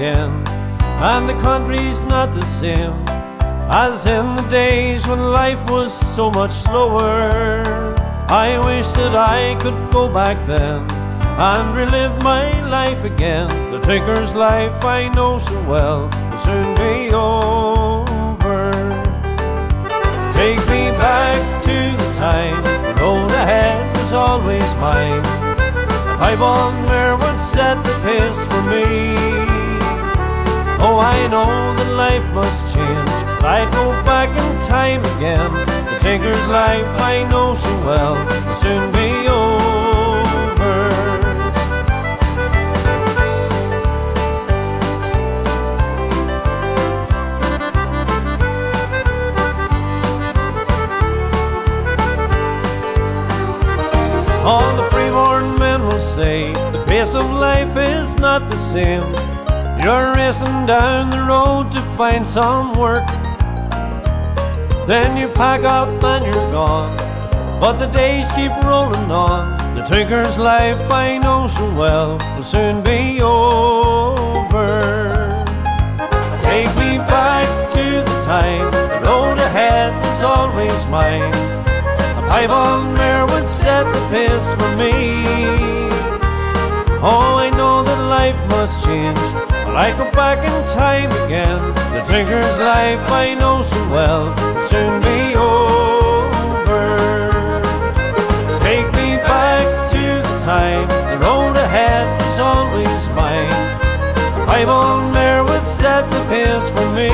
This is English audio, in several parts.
And the country's not the same as in the days when life was so much slower. I wish that I could go back then and relive my life again. The tinker's life I know so well will soon be over. Take me back to the time the road ahead was always mine. Piebald mare would set the pace for me. Oh, I know that life must change. I go back in time again. The tinker's life I know so well will soon be over. All the freeborn men will say the pace of life is not the same. You're racing down the road to find some work. Then you pack up and you're gone. But the days keep rolling on. The tinker's life I know so well will soon be over. Take me back to the time the road ahead was always mine. A piebald mare would set the pace for me. Oh, I know that life must change, I go back in time again. The tinker's life I know so well will soon be over. Take me back to the time the road ahead was always mine. A piebald mare would set the pace for me.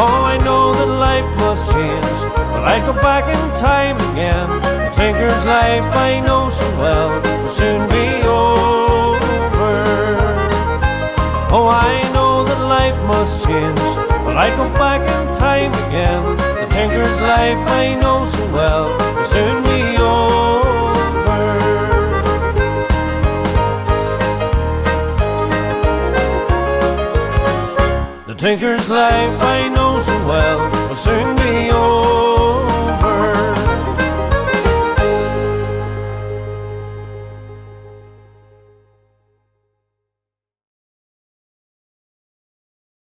Oh, I know that life must change, but I go back in time again. The tinker's life I know so well life must change, but I go back in time again. The tinker's life I know so well will soon be over. The tinker's life I know so well will soon